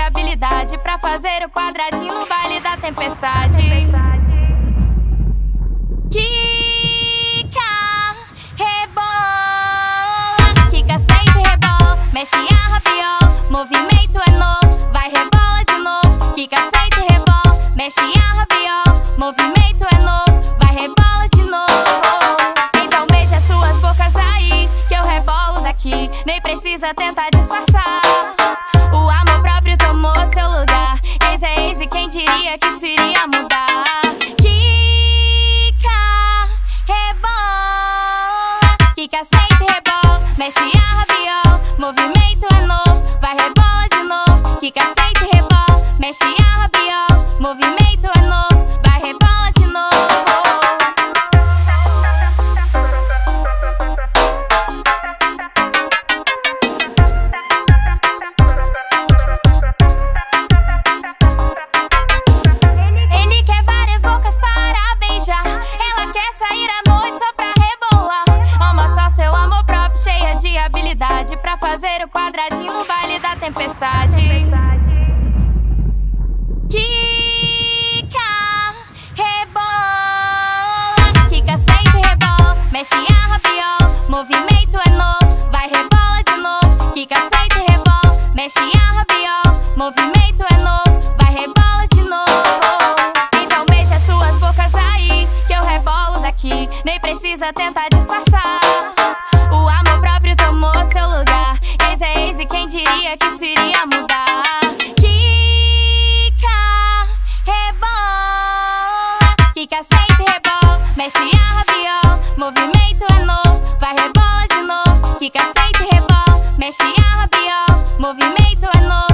Para habilidade. Pra fazer o quadradinho no baile da tempestade. Kika, Mexe a rabiol. Movimento é novo, vai rebola de novo. Kika, senta e rebola. Mexe a rabiol. Movimento é novo, vai rebola de novo. Então beija suas bocas aí, que eu rebolo daqui. Nem precisa tentar disfarçar. O amor próprio tomou seu lugar. Ex é ex e quem diria que isso iria mudar? Kika, rebola. Kika, senta e rebola. Mexe a rabiol. Movimento é novo, vai rebola de novo. Kika, senta e rebola. Mexe a rabiol. Movimento é novo, habilidade. Pra fazer o quadradinho no baile da tempestade. Kika, rebola. Kika, senta e rebola. Mexe a rabiol. Movimento é novo, vai rebola de novo. Kika, senta e rebola. Mexe a rabiol. Movimento é novo, vai rebola de novo. Então beija suas bocas aí, que eu rebolo daqui. Nem precisa tentar senta e rebola. Mexe a rabiol. Movimento é novo, vai rebola de novo. Senta e rebola. Mexe a rabiol. Movimento é novo.